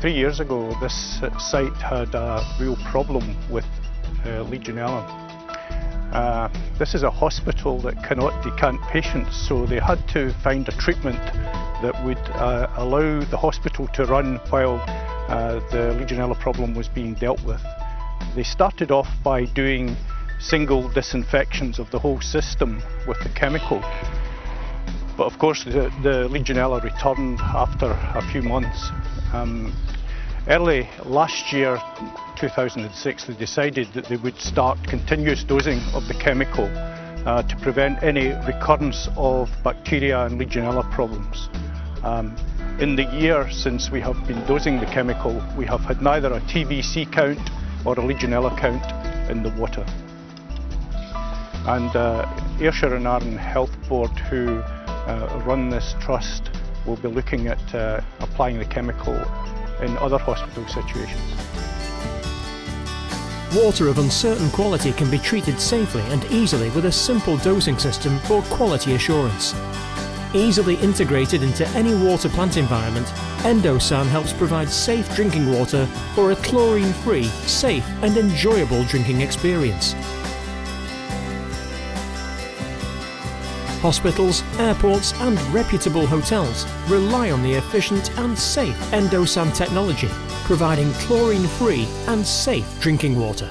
three years ago, this site had a real problem with uh, Legionella. Uh, this is a hospital that cannot decant patients, so they had to find a treatment that would uh, allow the hospital to run while uh, the Legionella problem was being dealt with. They started off by doing single disinfections of the whole system with the chemical. But of course the, the Legionella returned after a few months. Um, early last year, 2006, they decided that they would start continuous dosing of the chemical uh, to prevent any recurrence of bacteria and Legionella problems. Um, in the year since we have been dosing the chemical, we have had neither a TVC count or a Legionella count in the water. And uh, Ayrshire and Arran Health Board, who run this trust, will be looking at uh, applying the chemical in other hospital situations. Water of uncertain quality can be treated safely and easily with a simple dosing system for quality assurance. Easily integrated into any water plant environment, Endosan helps provide safe drinking water for a chlorine-free, safe and enjoyable drinking experience. Hospitals, airports and reputable hotels rely on the efficient and safe Endosan technology, providing chlorine-free and safe drinking water.